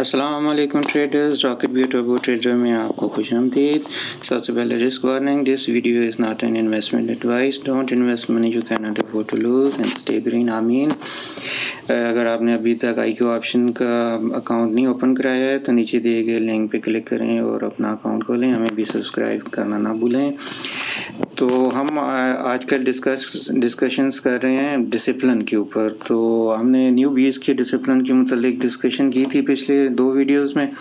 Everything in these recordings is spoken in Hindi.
Aslam traders rocket B turbo trader में आपको खुश आमदीद। सबसे पहले risk warning this video is not an investment advice don't invest money you can not afford to lose and stay green आमीन अगर आपने अभी तक आई क्यू ऑप्शन का अकाउंट नहीं ओपन कराया है तो नीचे दिए गए लिंक पे क्लिक करें और अपना अकाउंट खोलें, हमें भी सब्सक्राइब करना ना भूलें। तो हम आजकल डिस्कस डिस्कशंस कर रहे हैं डिसिप्लिन के ऊपर। तो हमने न्यू बीज के डिसिप्लिन के मतलब डिस्कशन की थी पिछले दो वीडियोस में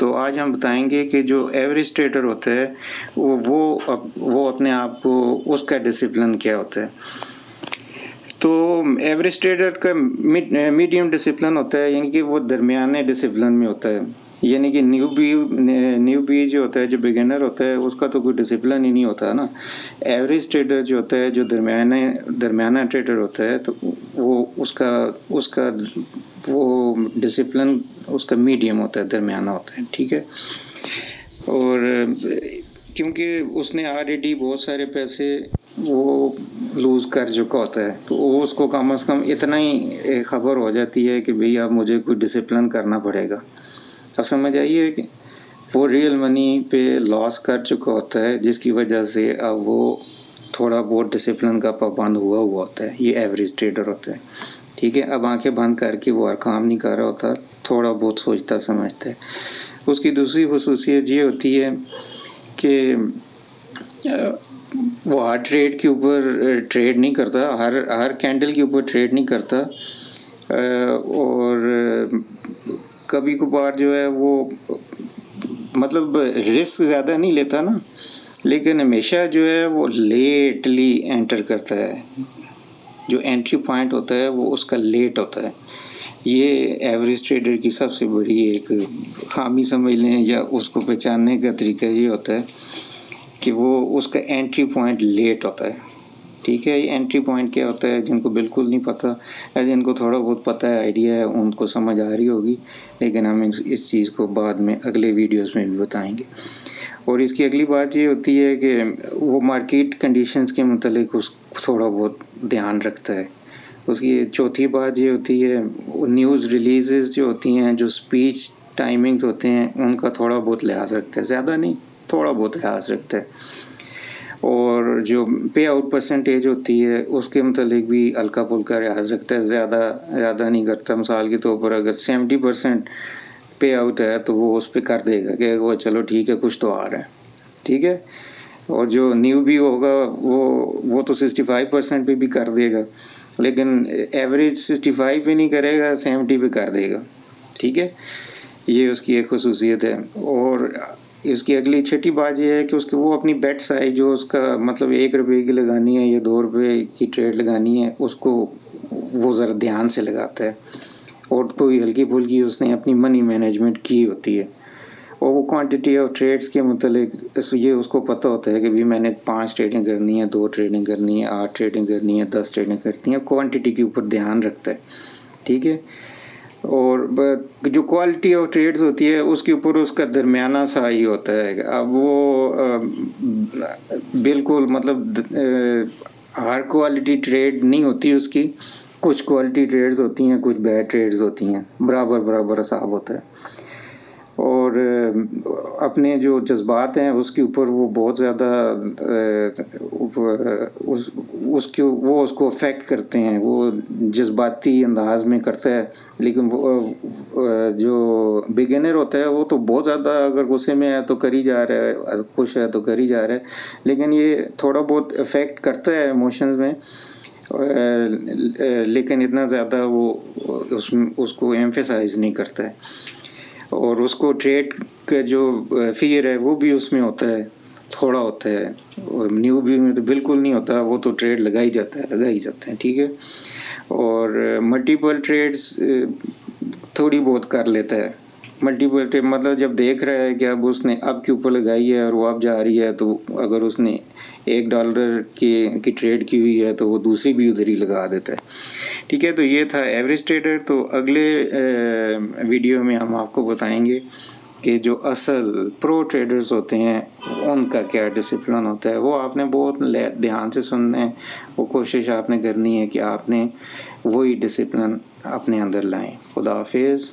तो आज हम बताएँगे कि जो एवरेज ट्रेडर होता है, वो वो वो अपने आप को, उसका डिसिप्लिन क्या होता है। तो एवरेज ट्रेडर का मीडियम डिसिप्लिन होता है, यानी कि वो दरमियाने डिसिप्लिन में होता है। यानी कि न्यू बी न्यू बी जो होता है, जो बिगिनर होता है, उसका तो कोई डिसिप्लिन ही नहीं होता ना? एवरेज ट्रेडर जो होता है, जो दरमियाने, दरमियाना ट्रेडर होता है तो वो उसका उसका वो डिसिप्लिन उसका मीडियम होता है, दरमियाना होता है, ठीक है? और, क्योंकि उसने ऑलरेडी बहुत सारे पैसे वो लूज़ कर चुका होता है तो वो उसको कम अज़ कम इतना ही खबर हो जाती है कि भई अब मुझे कोई डिसिप्लिन करना पड़ेगा। अब समझ आइए कि वो रियल मनी पे लॉस कर चुका होता है, जिसकी वजह से अब वो थोड़ा बहुत डिसिप्लिन का पाबंद हुआ हुआ होता है। ये एवरेज ट्रेडर होता है। ठीक है? अब आँखें बंद करके वो हर काम नहीं कर रहा होता। थोड़ा बहुत सोचता, समझता है। उसकी दूसरी खसूसियत ये होती है कि वो हर ट्रेड के ऊपर ट्रेड नहीं करता। हर हर कैंडल के ऊपर ट्रेड नहीं करता। और कभी कभार जो है वो मतलब रिस्क ज़्यादा नहीं लेता ना। लेकिन हमेशा जो है वो लेटली एंटर करता है। जो एंट्री पॉइंट होता है, वो उसका लेट होता है। ये एवरेज ट्रेडर की सबसे बड़ी एक खामी समझ लें या उसको पहचानने का तरीका ये होता है कि वो उसका एंट्री पॉइंट लेट होता है। ठीक है एंट्री पॉइंट क्या होता है जिनको बिल्कुल नहीं पता या जिनको थोड़ा बहुत पता है आइडिया है, उनको समझ आ रही होगी। लेकिन हम इस चीज़ को बाद में अगले वीडियोस में भी बताएँगे। और इसकी अगली बात ये होती है कि वो मार्केट कंडीशंस के मतलब उस थोड़ा बहुत ध्यान रखता है। उसकी चौथी बात ये होती है न्यूज़ रिलीज़ जो होती हैं, जो स्पीच टाइमिंग्स होते हैं, उनका थोड़ा बहुत लिहाज रखता है। ज़्यादा नहीं, थोड़ा बहुत लिहाज रखता है। और जो पे आउट परसेंटेज होती है, उसके मतलब भी हल्का फुल्का रियाज रखता है। ज़्यादा ज़्यादा नहीं करता। मिसाल के तौर तो पर अगर सेवेंटी परसेंट पे आउट है तो वो उस पर कर देगा कि वो चलो ठीक है, कुछ तो आ रहा है। ठीक है? और जो न्यू भी होगा, वो वो तो सिक्सटी फाइव परसेंट पे भी कर देगा। लेकिन एवरेज सिक्सटी फाइव पे नहीं करेगा सेवेंटी पे कर देगा। ठीक है? ये उसकी एक खसूसियत है। और इसकी अगली छठी बात यह है कि उसके, वो अपनी बेट साइज़ जो उसका मतलब एक रुपये की लगानी है या दो रुपये की ट्रेड लगानी है, उसको वो ज़रा ध्यान से लगाता है। और कोई हल्की फुल्की उसने अपनी मनी मैनेजमेंट की होती है। और वो क्वांटिटी ऑफ़ ट्रेड्स के मतलब ये उसको पता होता है कि भी मैंने पाँच ट्रेडिंग करनी है, दो ट्रेडिंग करनी है, आठ ट्रेडिंग करनी है, दस ट्रेडिंग करनी है। क्वांटिटी के ऊपर ध्यान रखता है। ठीक है? और जो क्वालिटी ऑफ़ ट्रेड्स होती है, उसके ऊपर उसका दरमियाना सा ही होता है। अब वो बिल्कुल मतलब हर क्वालिटी ट्रेड नहीं होती उसकी। कुछ क्वालिटी ट्रेड्स होती हैं, कुछ बैड ट्रेड्स होती हैं। बराबर बराबर हिसाब होता है। और अपने जो जज्बात हैं, उसके ऊपर वो बहुत ज़्यादा उस, उसके, वो उसको अफेक्ट करते हैं। वो जज्बाती अंदाज में करता है। लेकिन वो जो बिगिनर होता है, वो तो बहुत ज़्यादा अगर गुस्से में है तो कर ही जा रहा है, खुश है तो कर ही जा रहा है। लेकिन ये थोड़ा बहुत अफेक्ट करता है इमोशंस में। लेकिन इतना ज़्यादा वो, उस, उसको एम्फेसाइज नहीं करता है। और उसको ट्रेड का जो फियर है, वो भी उसमें होता है, थोड़ा होता है। न्यू बी में तो बिल्कुल नहीं होता, वो तो ट्रेड लगा ही जाता है, लगा ही जाता है, ठीक है? और मल्टीपल ट्रेड्स थोड़ी बहुत कर लेता है। मल्टीपल मतलब जब देख रहा है कि अब उसने अब के ऊपर लगाई है और वो अब जा रही है तो अगर उसने एक डॉलर की की ट्रेड की हुई है तो वो दूसरी भी उधर ही लगा देता है। ठीक है तो ये था एवरेज ट्रेडर तो अगले वीडियो में हम आपको बताएँगे कि जो असल प्रो ट्रेडर्स होते हैं, उनका क्या डिसिप्लिन होता है। वो आपने बहुत ध्यान से सुनना है। वो कोशिश आपने करनी है कि आपने वही डिसिप्लिन अपने अंदर लाएँ। खुदा हाफिज़।